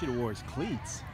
Should have wore his cleats.